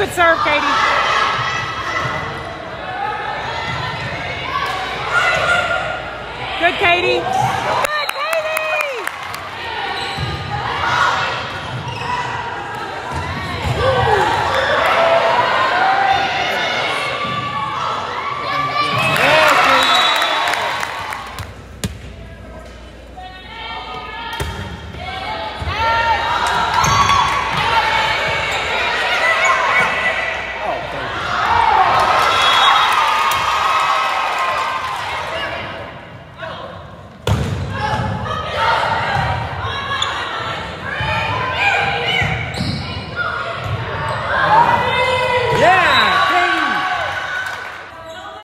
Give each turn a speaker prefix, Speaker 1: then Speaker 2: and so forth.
Speaker 1: Good serve, Katie. Good, Katie. Good.